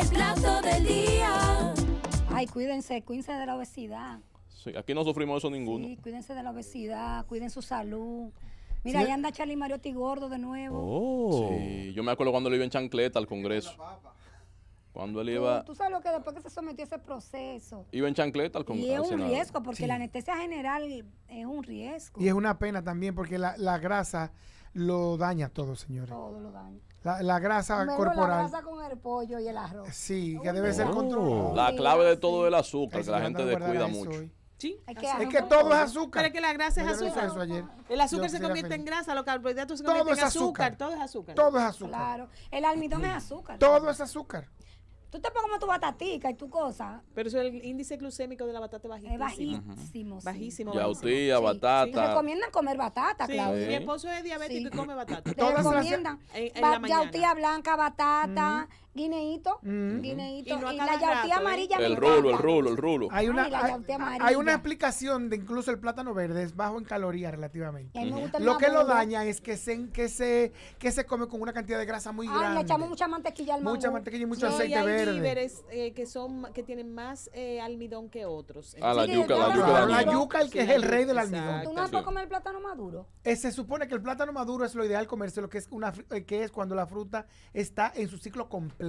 El plato del día. Ay, cuídense, cuídense de la obesidad. Sí, aquí no sufrimos eso ninguno. Sí, cuídense de la obesidad, cuiden su salud. Mira, Sí. ahí anda Charlie Mariotti gordo de nuevo. Oh. Sí, yo me acuerdo cuando él iba en chancleta al Congreso. Cuando él iba, Tú, tú sabes lo que después que se sometió a ese proceso. iba en chancleta al Y Congreso. es un riesgo, porque la anestesia general es un riesgo. Y es una pena también porque la, la grasa lo daña todo, señores. Todo lo daña. La, la grasa Menos corporal. la grasa con el pollo y el arroz. Sí, que debe ser Oh. controlado. La clave de todo es el azúcar, Ay, que la gente descuida mucho. hoy. Sí. Que Es que todo es azúcar. Pero es que la grasa es azúcar. eso ayer. El azúcar Yo se convierte en grasa, los carbohidratos se convierten en es azúcar. azúcar. Todo es azúcar. Todo es azúcar. Claro. El almidón es azúcar. Todo es azúcar. Tú te pones tu batatica y tu cosa. Pero eso el índice glucémico de la batata es bajísimo. Es bajísimo. sí. Bajísimo. Yautía, Te batata. recomiendan comer batata, Sí, Claudia. Mi esposo es diabético y come batata. Te recomiendan. En, en Ba- la mañana. yautía blanca, batata, guineíto, Mm. guineíto. Y no a Y, cada la yautía rato, ¿eh? amarilla me El rulo, el rulo, el rulo. Hay una, Ay, hay, una explicación de incluso el plátano verde es bajo en calorías relativamente. A me Lo que lo daña es que se, que se que se come con una cantidad de grasa muy Ay, le grande. echamos mucha mantequilla al Mucha mangú. mantequilla y mucho No, y aceite hay verde. víveres eh, que son que tienen más eh, almidón que otros. Ah, la Sí, yuca, la yuca la yuca, el que Sí, es el rey del almidón. ¿Tú no puedes comer el plátano maduro? Eh, se supone que el plátano maduro es lo ideal comerse, lo que es una que es cuando la fruta está en su ciclo completo.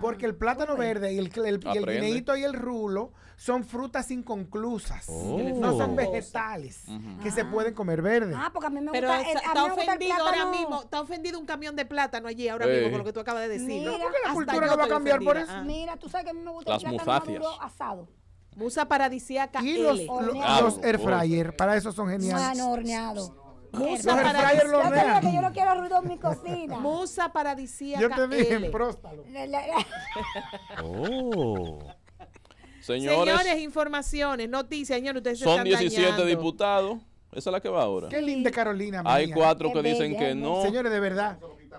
Porque el plátano verde y el, el, y el guineíto y el rulo son frutas inconclusas. Oh. No son vegetales que se pueden comer verdes. Ah, porque a mí me Pero gusta, esa- el, a mí está me gusta el ofendido ahora plátano- mismo, está ofendido un camión de plátano allí ahora mismo con lo que tú acabas de decir. Mira, ¿no? ¿por qué la cultura no va a cambiar por ofendida. eso? Ah. Mira, tú sabes que a mí me gusta Las el plátano asado. Musa paradisíaca Y los, L. lo- Horneado. los air fryer, para eso son geniales. Mano horneado. Musa Los lo Yo que yo no quiero ruido en mi cocina. Musa paradisíaca Yo te dije L. en próstalo. Oh. Señores, Señores, informaciones, noticias, señores, ustedes se son están 17 dañando. diputados. Esa es la que va ahora. Qué linda Carolina Hay Mejía. cuatro Qué que dicen bella, que hermosa. no. Señores, de verdad,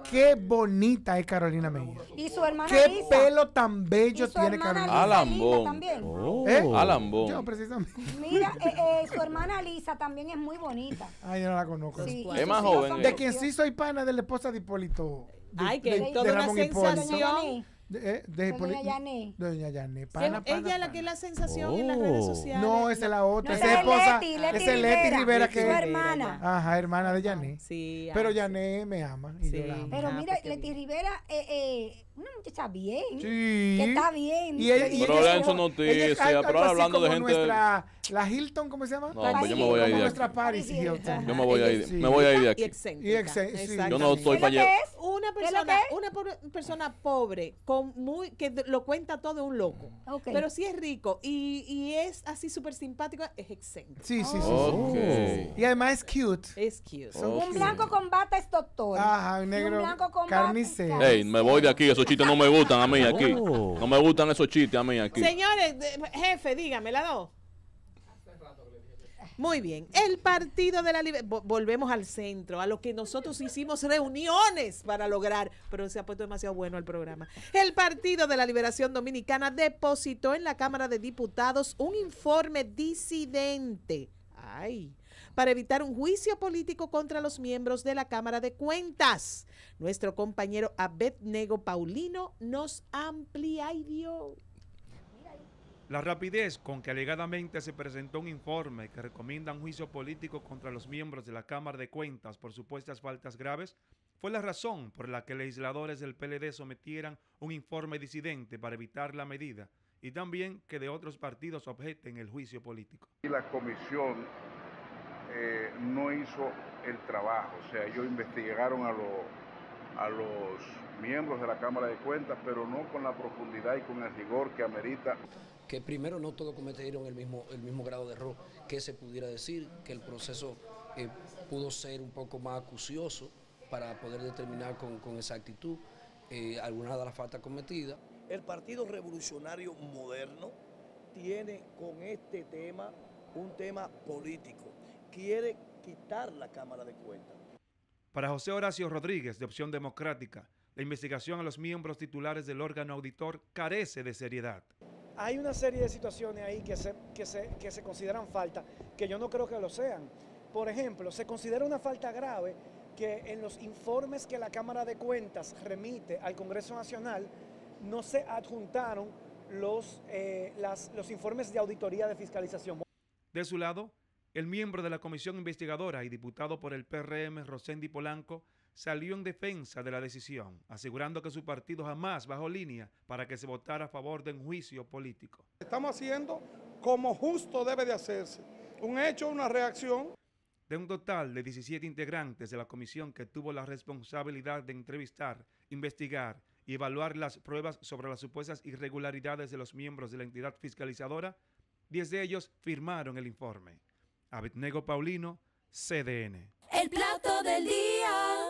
qué bonita es Carolina Mejía. Y su hermana Qué Lisa. pelo tan bello tiene Carolina. Linda también. Oh. ¿Eh? Alambón. Yo precisamente. Mira, eh, eh, su hermana Lisa también es muy bonita. Ay, yo no la conozco. Sí, Es más joven. De quien sí soy pana de la esposa de Hipólito. de- Ay, que de- toda de una Ramón Hipólito. De, eh, de Doña. Yané. Doña Yané. Que Pana, pana, ella es la pana. que es la sensación en las redes Oh. sociales. No, esa es la otra. No, esa es es esposa. Leti, Leti esa es Leti Rivera, Rivera, su que hermana. Ajá, hermana de Yané. Sí. Pero ah, Yané me ama y yo Sí. la amo. Pero Ah, mira, Leti Rivera, eh, eh, una muchacha bien. Sí. Que está bien. Y ella, y Pero algo pero ahora hablando de gente- Nuestra, la Hilton, ¿cómo se llama? No, pues yo me voy a ir de aquí. nuestra Paris Paris Hilton. Yo me voy a ir, Sí. me voy a ir de Y aquí. excéntrica. Y sí. Yo no estoy ¿Qué para allá. es? Una ¿Qué es lo persona, una persona pobre, con muy, que lo cuenta todo de un loco. Ok. Pero si es rico y, y es así súper simpático, es excéntrico. Sí, sí, sí. Sí. Y además es cute. Es cute. Un blanco con bata es doctor. Ajá, un Y negro blanco con carnicero. bata- Ey, me voy de aquí, esos chistes no me gustan a mí aquí. No me gustan esos chistes a mí aquí. Señores, jefe, dígame, la dos. Muy bien. El Partido de la Liberación. Volvemos al centro, a lo que nosotros hicimos reuniones para lograr, pero se ha puesto demasiado bueno el programa. El Partido de la Liberación Dominicana depositó en la Cámara de Diputados un informe disidente. Ay. Para evitar un juicio político contra los miembros de la Cámara de Cuentas. Nuestro compañero Abednego Paulino nos amplía. Ay, Dios. La rapidez con que alegadamente se presentó un informe que recomienda un juicio político contra los miembros de la Cámara de Cuentas por supuestas faltas graves fue la razón por la que legisladores del PLD sometieran un informe disidente para evitar la medida y también que de otros partidos objeten el juicio político. Y la comisión eh, no hizo el trabajo, o sea, ellos investigaron a, lo- a los miembros de la Cámara de Cuentas, pero no con la profundidad y con el rigor que amerita que primero no todos cometieron el mismo, el mismo grado de error que se pudiera decir, que el proceso eh, pudo ser un poco más acucioso para poder determinar con, con exactitud eh, algunas de las faltas cometidas. El Partido Revolucionario Moderno tiene con este tema un tema político. Quiere quitar la Cámara de Cuentas. Para José Horacio Rodríguez, de Opción Democrática, la investigación a los miembros titulares del órgano auditor carece de seriedad. Hay una serie de situaciones ahí que se, que se, que se consideran falta, que yo no creo que lo sean. Por ejemplo, se considera una falta grave que en los informes que la Cámara de Cuentas remite al Congreso Nacional no se adjuntaron los, eh, las- los informes de auditoría de fiscalización. De su lado, el miembro de la comisión investigadora y diputado por el PRM, Rosendi Polanco, salió en defensa de la decisión, asegurando que su partido jamás bajó línea para que se votara a favor de un juicio político. Estamos haciendo como justo debe de hacerse. Un hecho, una reacción. De un total de 17 integrantes de la comisión que tuvo la responsabilidad de entrevistar, investigar y evaluar las pruebas sobre las supuestas irregularidades de los miembros de la entidad fiscalizadora, 10 de ellos firmaron el informe. Abednego Paulino, CDN. El plato del día.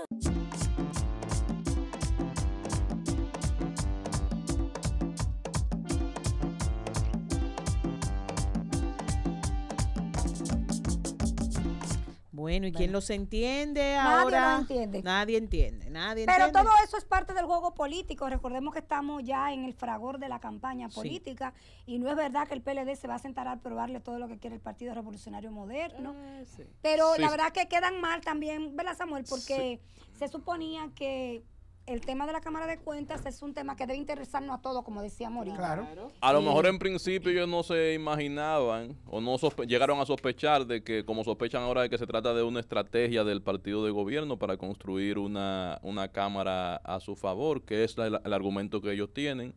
Bueno, ¿y quién los entiende Nadie ahora? lo entiende. Nadie entiende, nadie Pero entiende. todo eso es parte del juego político. Recordemos que estamos ya en el fragor de la campaña Sí. política y no es verdad que el PLD se va a sentar a aprobarle todo lo que quiere el Partido Revolucionario Moderno. Ah, Pero Sí. la verdad que quedan mal también, ¿verdad, Samuel? Porque se suponía que el tema de la Cámara de Cuentas es un tema que debe interesarnos a todos, como decía Morita. Claro. A lo mejor en principio ellos no se imaginaban o no sospe- llegaron a sospechar de que, como sospechan ahora, de que se trata de una estrategia del partido de gobierno para construir una, una Cámara a su favor, que es la- el, el argumento que ellos tienen.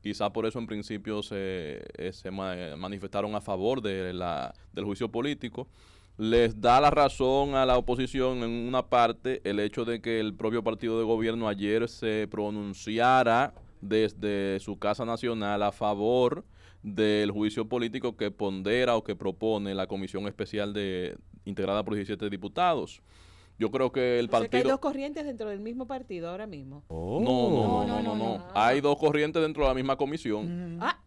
Quizá por eso en principio se, eh, se ma- manifestaron a favor de la, del juicio político. Les da la razón a la oposición en una parte el hecho de que el propio partido de gobierno ayer se pronunciara desde su Casa Nacional a favor del juicio político que pondera o que propone la Comisión Especial de integrada por 17 diputados. Yo creo que el O sea que hay partido... dos corrientes dentro del mismo partido ahora mismo. No, no, no, no, no, Hay dos corrientes dentro de la misma comisión. Ah,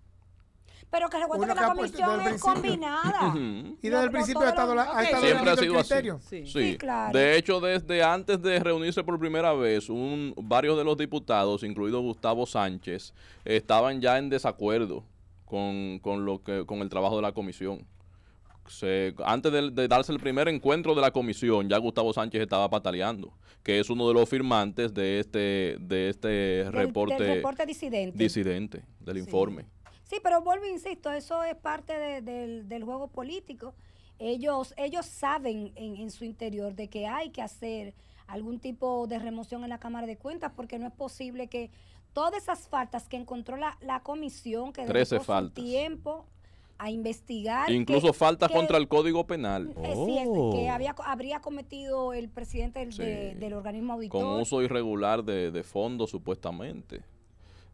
Pero que recuerda que que la comisión es principio. combinada. Y desde No, el principio ha estado, la- ha estado Siempre ha sido el así. sí. Sí. Sí, claro. De hecho, desde antes de reunirse por primera vez, un, varios de los diputados, incluido Gustavo Sánchez, estaban ya en desacuerdo con, con lo que, con el trabajo de la comisión. Se- antes de, de darse el primer encuentro de la comisión, ya Gustavo Sánchez estaba pataleando, que es uno de los firmantes de este, de este Del- reporte, del reporte disidente. disidente, del informe. Sí, pero vuelvo, e insisto, eso es parte de- del, del juego político. Ellos, ellos saben en, en su interior de que hay que hacer algún tipo de remoción en la Cámara de Cuentas, porque no es posible que todas esas faltas que encontró la, la comisión, que Trece dedicó su faltas. tiempo a investigar. Incluso que- faltas que- contra el Código Penal. eh, sí, es que había, habría cometido el presidente del, de- del organismo auditor. con uso irregular de, de fondos supuestamente,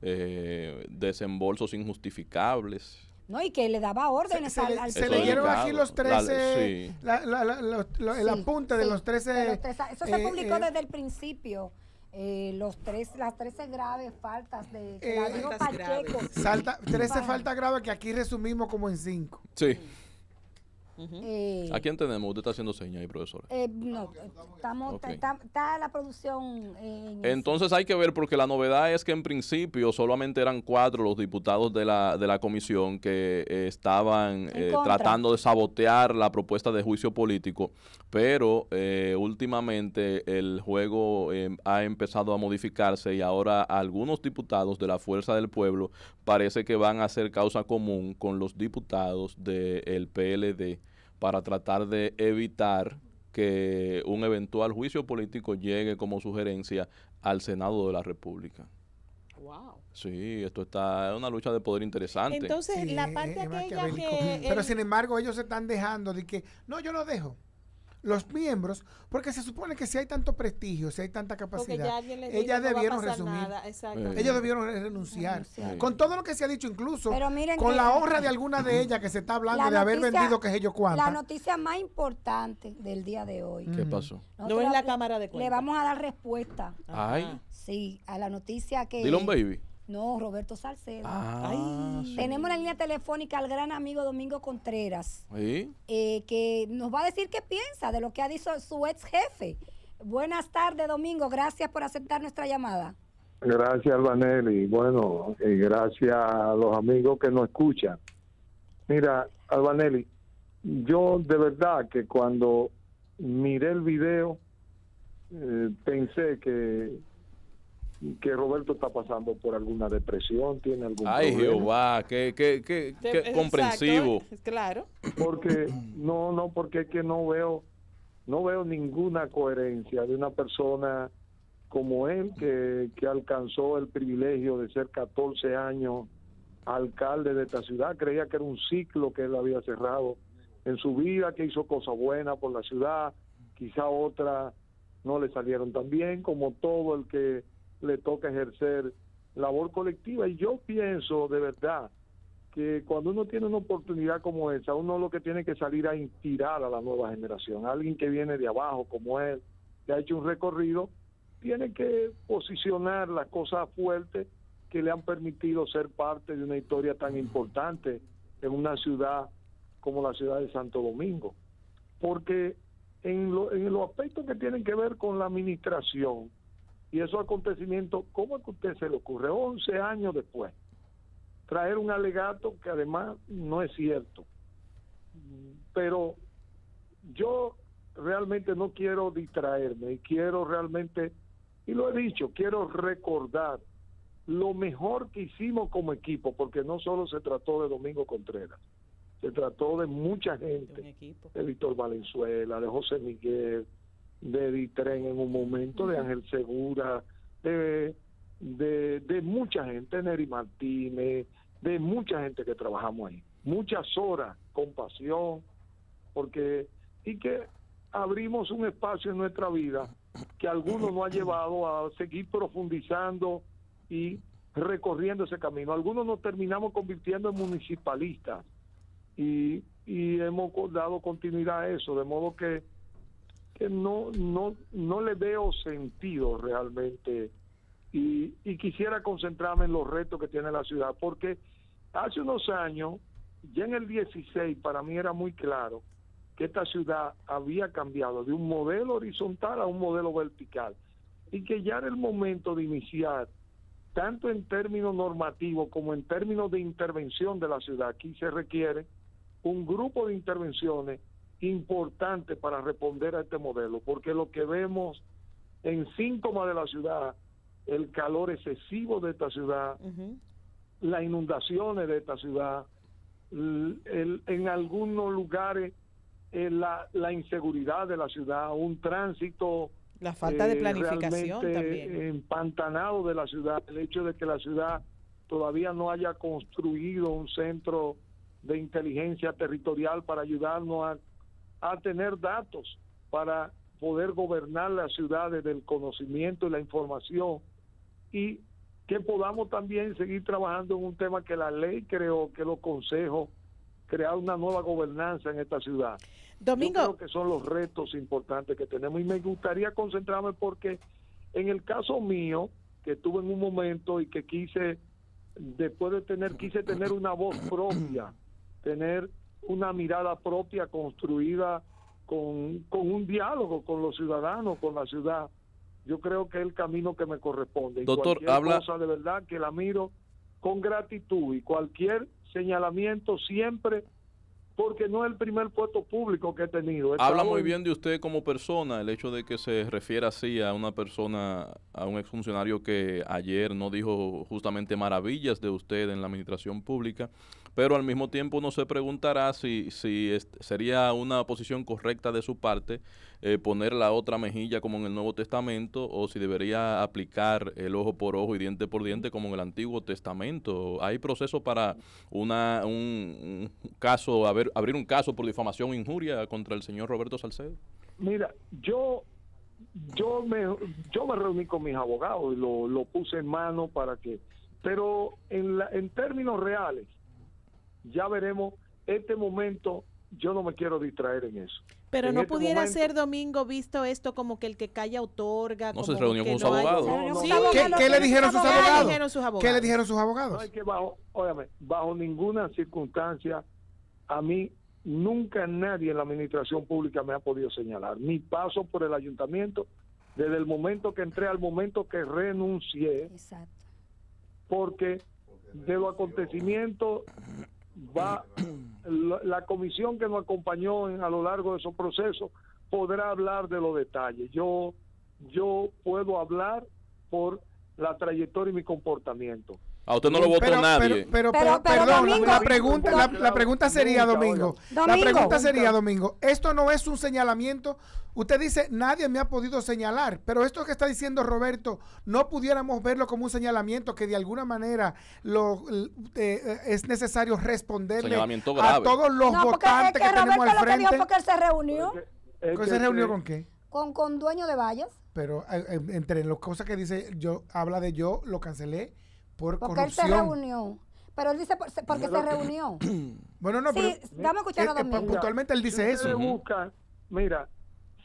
eh, desembolsos injustificables. ¿no? Y que le daba órdenes Se, al, le- al se Eso leyeron aquí los La- 13, sí. la- la- la- los- lo- el Sí, apunte de sí, los 13. de los tres- eso se eh, publicó eh, desde el principio. eh, los tres, las 13 graves faltas de Eh, Pacheco. graves. Salta, 13 Vale. faltas graves que aquí resumimos como en 5. Sí. Eh, ¿A quién tenemos? Usted está haciendo señas ahí, profesora. eh, no, estamos, Ok. está, está la producción en. Entonces hay que ver porque la novedad es que en principio solamente eran cuatro los diputados de la, de la comisión que eh, estaban eh, tratando de sabotear la propuesta de juicio político, pero eh, últimamente el juego eh, ha empezado a modificarse y ahora algunos diputados de la Fuerza del Pueblo parece que van a hacer causa común con los diputados del PLD para tratar de evitar que un eventual juicio político llegue como sugerencia al Senado de la República. wow. Sí, esto está es una lucha de poder interesante. Entonces, Sí, la parte es aquella que... Pero el- sin embargo, ellos se están dejando de que, no, yo lo dejo. Los miembros, porque se supone que si hay tanto prestigio, si hay tanta capacidad, le ellas no debieron resumir. nada, exacto. Ellos debieron renunciar. Con todo lo que se ha dicho, incluso Pero miren con que- la honra de alguna de ellas que se está hablando La de haber vendido que es ellos La cuántas. noticia más importante del día de hoy. ¿Qué pasó? No es la le- Cámara de Le Cuentas. vamos a dar respuesta, Ay, sí, a la noticia que... Dylan Baby. No, Roberto Salcedo. Ah, sí. Tenemos en la línea telefónica al gran amigo Domingo Contreras, Sí. eh, que nos va a decir qué piensa de lo que ha dicho su ex jefe. Buenas tardes, Domingo. Gracias por aceptar nuestra llamada. Gracias, Albanelli. Bueno, y gracias a los amigos que nos escuchan. Mira, Albanelli, yo de verdad que cuando miré el video, eh, pensé que que Roberto está pasando por alguna depresión, tiene algún Ay, problema. Jehová, qué, qué, qué, qué Exacto, comprensivo. Claro. Porque no, no, porque es que no veo, no veo ninguna coherencia de una persona como él que, que alcanzó el privilegio de ser 14 años alcalde de esta ciudad. Creía que era un ciclo que él había cerrado en su vida, que hizo cosas buenas por la ciudad, quizá otras no le salieron tan bien, como todo el que le toca ejercer labor colectiva. Y yo pienso de verdad que cuando uno tiene una oportunidad como esa, uno lo que tiene que salir a inspirar a la nueva generación. Alguien que viene de abajo como él, que ha hecho un recorrido, tiene que posicionar las cosas fuertes que le han permitido ser parte de una historia tan importante en una ciudad como la ciudad de Santo Domingo. Porque en, lo- en los aspectos que tienen que ver con la administración y esos acontecimientos, ¿cómo es que a usted se le ocurre 11 años después traer un alegato que además no es cierto? Pero yo realmente no quiero distraerme y quiero realmente, y lo he dicho, quiero recordar lo mejor que hicimos como equipo, porque no solo se trató de Domingo Contreras, se trató de mucha gente, de Víctor Valenzuela, de José Miguel, de Ditren en un momento, de Ángel Segura, de, de, de mucha gente, Neri Martínez, de mucha gente que trabajamos ahí, muchas horas con pasión, porque, y que abrimos un espacio en nuestra vida que algunos nos ha llevado a seguir profundizando y recorriendo ese camino. Algunos nos terminamos convirtiendo en municipalistas y, y hemos dado continuidad a eso, de modo que, que no, no, no le veo sentido realmente y, quisiera concentrarme en los retos que tiene la ciudad, porque hace unos años, ya en el 16, para mí era muy claro que esta ciudad había cambiado de un modelo horizontal a un modelo vertical y que ya era el momento de iniciar, tanto en términos normativos como en términos de intervención de la ciudad. Aquí se requiere un grupo de intervenciones importante para responder a este modelo, porque lo que vemos en síntomas de la ciudad, el calor excesivo de esta ciudad, las inundaciones de esta ciudad, el- en algunos lugares eh, la, la inseguridad de la ciudad, un tránsito La falta de eh, planificación también. empantanado de la ciudad, el hecho de que la ciudad todavía no haya construido un centro de inteligencia territorial para ayudarnos a, a tener datos para poder gobernar las ciudades del conocimiento y la información y que podamos también seguir trabajando en un tema que la ley creó, que los consejos, crear una nueva gobernanza en esta ciudad. Domingo. Yo creo que son los retos importantes que tenemos y me gustaría concentrarme porque en el caso mío, que tuve en un momento y que quise, después de tener, quise tener una voz propia, tener una mirada propia construida con, con un diálogo con los ciudadanos, con la ciudad. Yo creo que es el camino que me corresponde. Y Doctor, cualquier habla- cosa de verdad que la miro con gratitud y cualquier señalamiento siempre, porque no es el primer puesto público que he tenido. Habla muy en- bien de usted como persona, el hecho de que se refiera así a una persona, a un exfuncionario que ayer no dijo justamente maravillas de usted en la administración pública, pero al mismo tiempo uno se preguntará si, si es- sería una posición correcta de su parte eh, poner la otra mejilla como en el Nuevo Testamento o si debería aplicar el ojo por ojo y diente por diente como en el Antiguo Testamento. Hay proceso para una, un, un caso, haber- abrir un caso por difamación o injuria contra el señor Roberto Salcedo. Mira, yo yo me yo me reuní con mis abogados y lo, lo puse en mano para que pero en la, en términos reales ya veremos este momento yo no me quiero distraer en eso Pero En no este pudiera momento- ser Domingo visto esto como que el que calla otorga. No, se reunió con sus no hay- abogados. No, no, no. ¿Qué, le dijeron sus ¿Qué le abogados? dijeron sus ¿Qué le abogados? dijeron sus No, abogados? es que bajo, óyame, bajo ninguna circunstancia a mí nunca nadie en la administración pública me ha podido señalar. Mi paso por el ayuntamiento, desde el momento que entré al momento que renuncié, Exacto. porque de los acontecimientos va la, la comisión que nos acompañó en- a lo largo de esos procesos podrá hablar de los detalles. Yo yo puedo hablar por la trayectoria y mi comportamiento. A usted no lo votó Pero, nadie. pero, pero, Pero- pero, pero, perdón, la- Domingo- la, pregunta, la, pregunta sería, Domingo, la pregunta sería. Domingo, esto no es un señalamiento. Usted dice, nadie me ha podido señalar, pero esto que está diciendo Roberto, no pudiéramos verlo como un señalamiento que de alguna manera lo, eh, eh, es necesario responderle a todos los No, porque es votantes que que, tenemos Roberto al lo que dijo frente. fue que él se reunió Es ¿Que que ¿Se reunió con qué? con, con dueño de vallas. Pero eh, eh, entre las cosas que dice, yo habla de yo, lo cancelé por Porque él se reunió. Pero él dice por- porque se reunió. Bueno, no, Sí, pero dame a escuchar a eh, eh, Domingo. puntualmente él dice si eso. ustedes buscan, mira,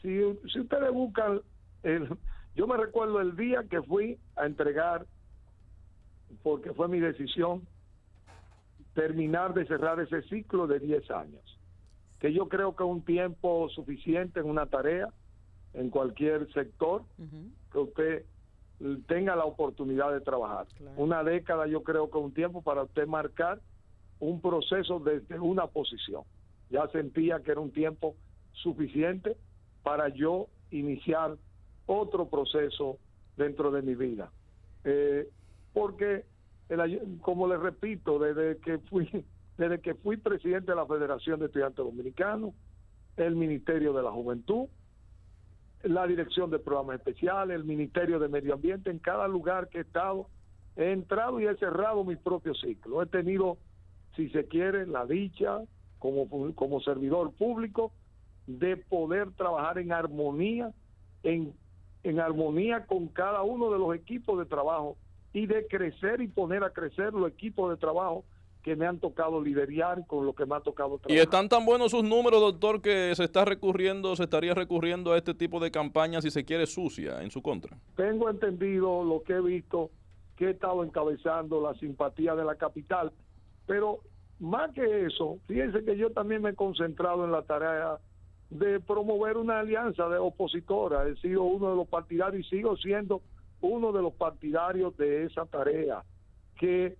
si, si ustedes buscan, el- yo me recuerdo el día que fui a entregar, porque fue mi decisión, terminar de cerrar ese ciclo de 10 años, que yo creo que es un tiempo suficiente en una tarea, en cualquier sector, que usted tenga la oportunidad de trabajar. Una década yo creo que un tiempo para usted marcar un proceso desde una posición. Ya sentía que era un tiempo suficiente para yo iniciar otro proceso dentro de mi vida. Eh, porque, el como les repito, desde que fui desde que fui presidente de la Federación de Estudiantes Dominicanos, el Ministerio de la Juventud, la Dirección de Programas Especiales, el Ministerio de Medio Ambiente, en cada lugar que he estado, he entrado y he cerrado mi propio ciclo. He tenido, si se quiere, la dicha como, como servidor público de poder trabajar en armonía, en, en armonía con cada uno de los equipos de trabajo y de crecer y poner a crecer los equipos de trabajo que me han tocado liderar, con lo que me ha tocado trabajar. Y están tan buenos sus números, doctor, que se está recurriendo, se estaría recurriendo a este tipo de campañas si se quiere sucia en su contra. tengo entendido lo que he visto, que he estado encabezando la simpatía de la capital, pero más que eso, fíjense que yo también me he concentrado en la tarea de promover una alianza de opositora. He sido uno de los partidarios y sigo siendo uno de los partidarios de esa tarea, que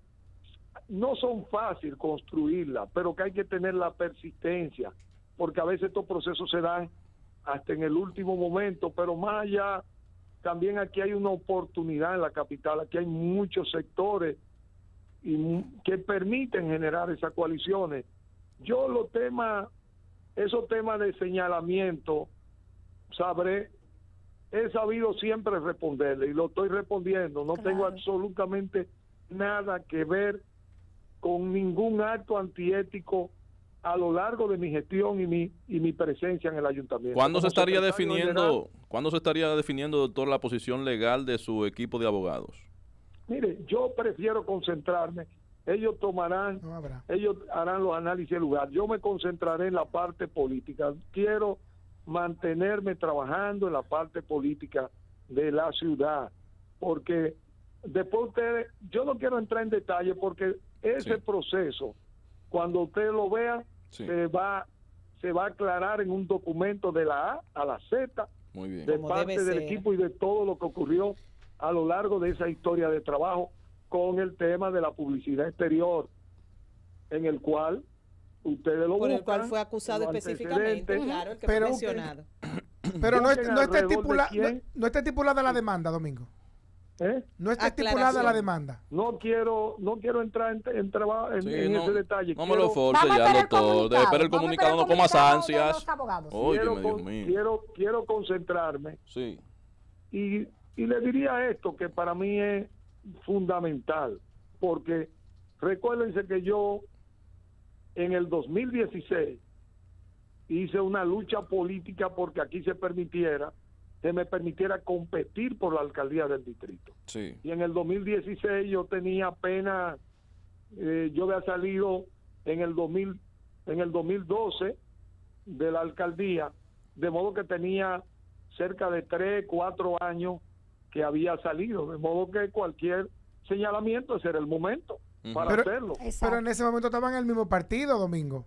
no son fácil construirla, pero que hay que tener la persistencia, porque a veces estos procesos se dan hasta en el último momento, pero más allá, también aquí hay una oportunidad en la capital, aquí hay muchos sectores y que permiten generar esas coaliciones. Yo los temas, esos temas de señalamiento, sabré, he sabido siempre responderle y lo estoy respondiendo. No tengo absolutamente nada que ver con ningún acto antiético a lo largo de mi gestión y mi, y mi presencia en el ayuntamiento. ¿Cuándo se estaría secretario general, definiendo, ¿cuándo se estaría definiendo, doctor, la posición legal de su equipo de abogados? Mire, yo prefiero concentrarme. Ellos tomarán, ellos harán los análisis del lugar. Yo me concentraré en la parte política. Quiero mantenerme trabajando en la parte política de la ciudad, porque después ustedes, yo no quiero entrar en detalle porque ese proceso, cuando usted lo vea, se va se va a aclarar en un documento de la A a la Z Muy bien. de Como parte del equipo y de todo lo que ocurrió a lo largo de esa historia de trabajo con el tema de la publicidad exterior, en el cual ustedes lo Por el cual fue acusado específicamente, claro, el que Pero- fue mencionado. Pero no, no está alrededor de estipula- quién. no- no está estipulada la demanda, Domingo. ¿Eh? No está estipulada la demanda. No quiero, no quiero entrar en, en, traba- en- Sí, en no- ese detalle. No me lo Quiero- force ya, doctor. De espera el comunicado, no comas ansias. Óyeme, quiero, Dios con- mío. quiero, quiero concentrarme Sí. y, y le diría esto que para mí es fundamental, porque recuérdense que yo en el 2016 hice una lucha política porque aquí se permitiera, se me permitiera competir por la alcaldía del distrito. Sí. Y en el 2016 yo tenía apenas, eh, yo había salido en el 2000, en el 2012 de la alcaldía, de modo que tenía cerca de tres, cuatro años que había salido, de modo que cualquier señalamiento ese era el momento para Pero, hacerlo. pero en ese momento estaban en el mismo partido, Domingo.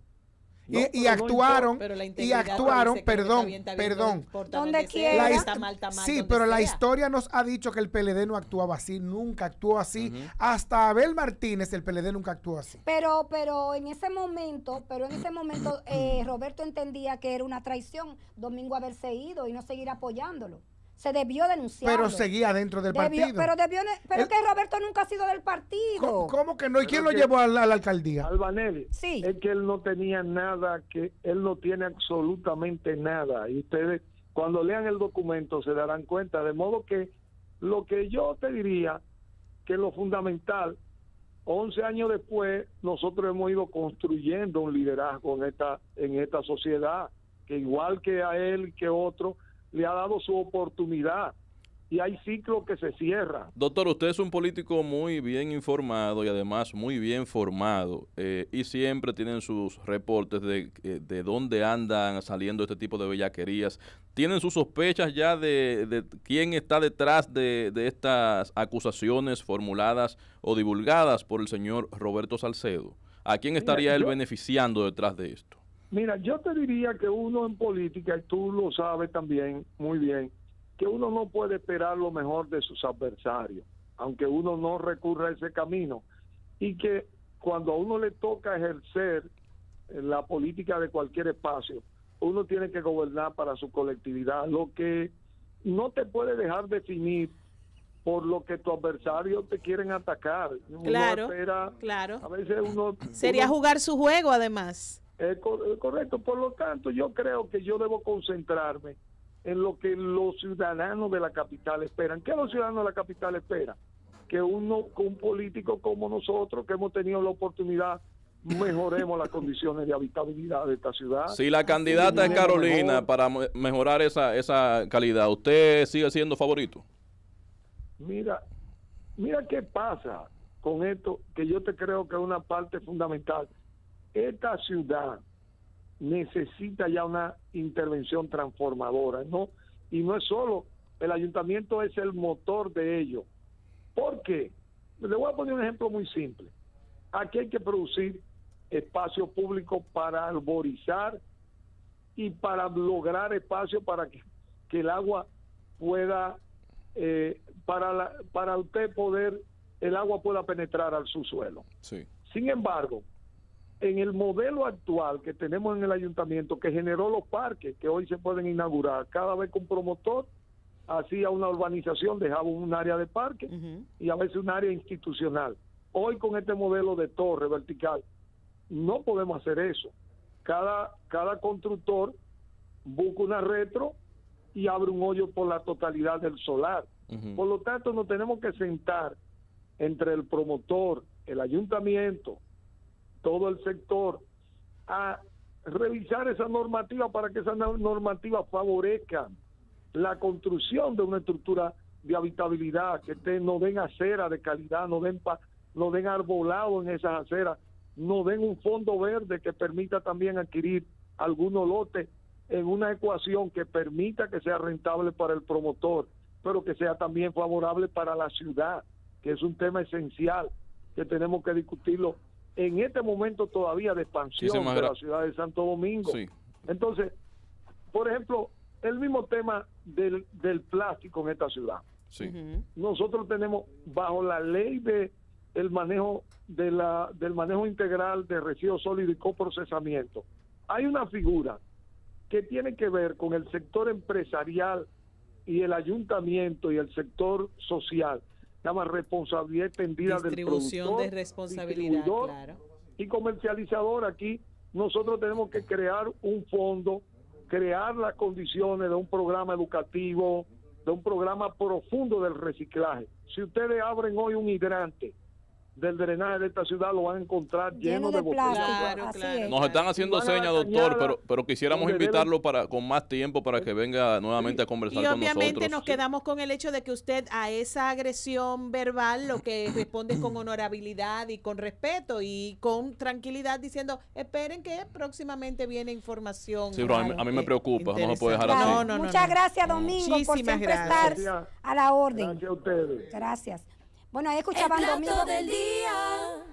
No, y, actuaron. Pero la y actuaron, perdón, está bien, está bien, perdón. no sea, quiera. La está his- mal, está mal sí, donde pero la historia nos ha dicho que el PLD no actuaba así, nunca actuó así. Hasta Abel Martínez, el PLD nunca actuó así. Pero, pero en ese momento, pero en ese momento eh, Roberto entendía que era una traición Domingo haberse ido y no seguir apoyándolo. Se debió denunciar. Pero seguía dentro del Debió- partido. Pero debió, pero es que Roberto nunca ha sido del partido. ¿Cómo, cómo que no? ¿Y quién lo que- llevó a la, a la alcaldía? Albanelli, Sí. es que él no tenía nada, que él no tiene absolutamente nada. Y ustedes, cuando lean el documento, se darán cuenta. De modo que lo que yo te diría, que lo fundamental, 11 años después, nosotros hemos ido construyendo un liderazgo en esta, en esta sociedad, que igual que a él y que otro, le ha dado su oportunidad. Y hay ciclos que se cierran. Doctor, usted es un político muy bien informado y además muy bien formado eh, y siempre tienen sus reportes de, eh, de dónde andan saliendo este tipo de bellaquerías. ¿Tienen sus sospechas ya de, de quién está detrás de, de estas acusaciones formuladas o divulgadas por el señor Roberto Salcedo? ¿A quién estaría él beneficiando detrás de esto? Mira, yo te diría que uno en política, y tú lo sabes también muy bien, que uno no puede esperar lo mejor de sus adversarios, aunque uno no recurra a ese camino. Y que cuando a uno le toca ejercer eh, la política de cualquier espacio, uno tiene que gobernar para su colectividad. Lo que no te puede dejar definir por lo que tus adversarios te quieren atacar. Uno Claro, espera- claro. A veces uno... Sería uno- jugar su juego, además. Es cor- es correcto. Por lo tanto, yo creo que yo debo concentrarme en lo que los ciudadanos de la capital esperan. ¿Qué los ciudadanos de la capital esperan? Que uno, un político como nosotros, que hemos tenido la oportunidad, mejoremos las condiciones de habitabilidad de esta ciudad. Si la candidata es Carolina mejor. para me- mejorar esa, esa calidad, ¿usted sigue siendo favorito? Mira, mira qué pasa con esto, que yo te creo que es una parte fundamental. Esta ciudad necesita ya una intervención transformadora, ¿no? Y no es solo, el ayuntamiento es el motor de ello. ¿Por qué? Le voy a poner un ejemplo muy simple. Aquí hay que producir espacio público para arborizar y para lograr espacio para que, que el agua pueda, eh, para, la- para usted poder, el agua pueda penetrar al subsuelo. Sí. Sin embargo, en el modelo actual que tenemos en el ayuntamiento, que generó los parques que hoy se pueden inaugurar, cada vez que un promotor hacía una urbanización, dejaba un área de parque y a veces un área institucional. Hoy con este modelo de torre vertical, no podemos hacer eso. Cada, cada constructor busca una retro y abre un hoyo por la totalidad del solar. Por lo tanto, nos tenemos que sentar entre el promotor, el ayuntamiento, todo el sector, a revisar esa normativa para que esa no- normativa favorezca la construcción de una estructura de habitabilidad, que te, no den acera de calidad, no den, pa- no den arbolado en esas aceras, no den un fondo verde que permita también adquirir algunos lotes en una ecuación que permita que sea rentable para el promotor, pero que sea también favorable para la ciudad, que es un tema esencial que tenemos que discutirlo en este momento todavía de expansión de la ciudad de Santo Domingo. Sí. Entonces, por ejemplo, el mismo tema del, del plástico en esta ciudad. Sí. Nosotros tenemos bajo la ley de el manejo de la del manejo integral de residuos sólidos y coprocesamiento. Hay una figura que tiene que ver con el sector empresarial y el ayuntamiento y el sector social. Llama responsabilidad extendida del Distribución productor, de responsabilidad, distribuidor claro. y comercializador aquí nosotros tenemos que crear un fondo crear las condiciones de un programa educativo de un programa profundo del reciclaje si ustedes abren hoy un hidrante del drenaje de esta ciudad lo van a encontrar lleno, de, botellas Nos están haciendo Y señas, doctor, pero, pero quisiéramos invitarlo para con más tiempo para que venga nuevamente a Y conversar con obviamente nosotros. nos quedamos con el hecho de que usted a esa agresión verbal lo que responde es con honorabilidad y con respeto y con tranquilidad diciendo, esperen que próximamente viene información. Sí, pero a mí, a mí me preocupa, no se puede dejar así. No, no, no, Muchas no. gracias, Domingo, por siempre gracias. estar a la orden. Gracias a ustedes. Gracias. Bueno, ahí escuchaban El plato Domingo. del día.